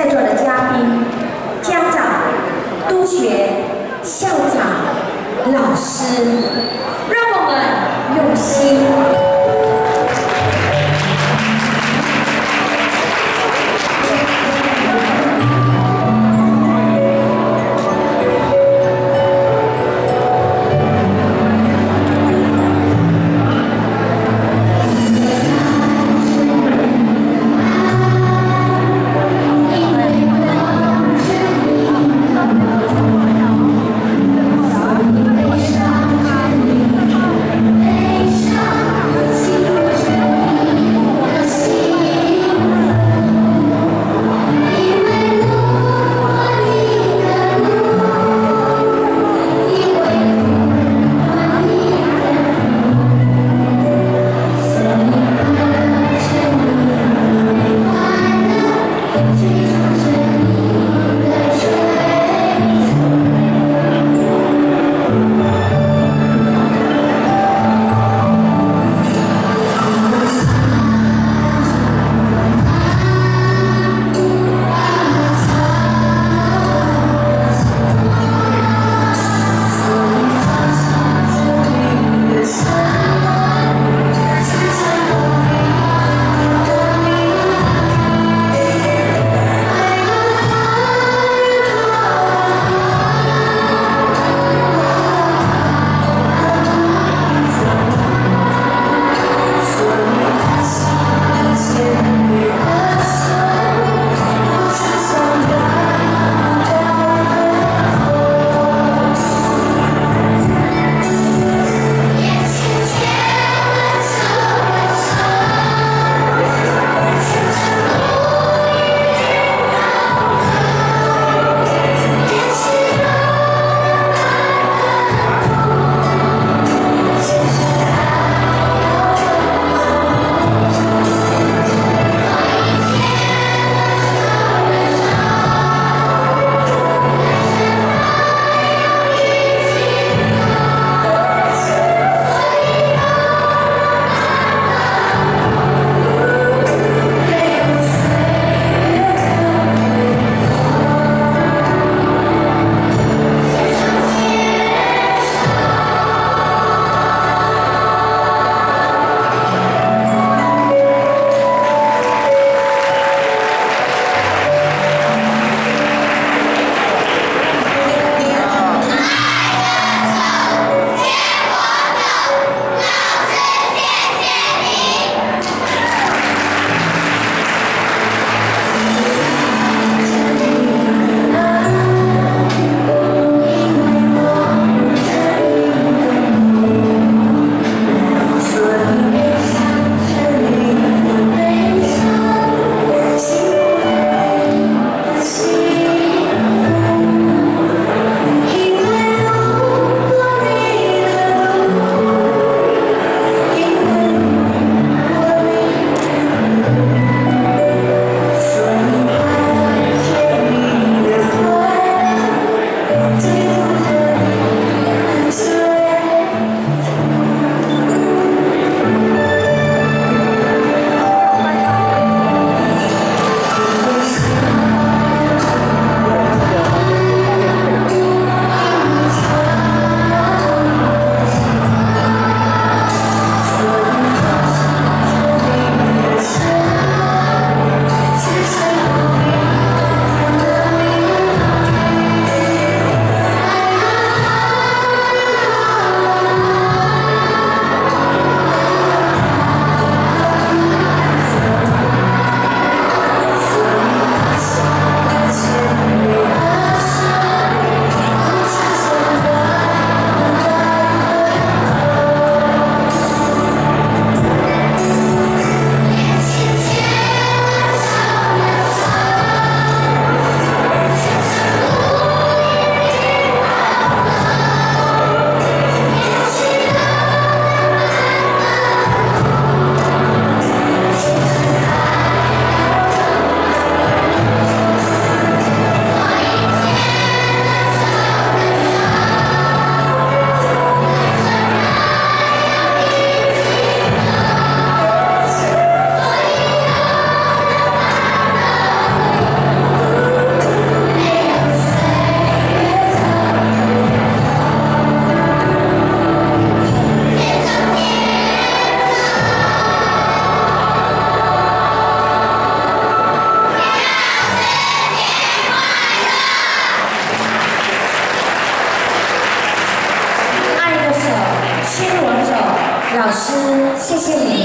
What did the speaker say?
在座的嘉宾家长督学校长老师。Gracias,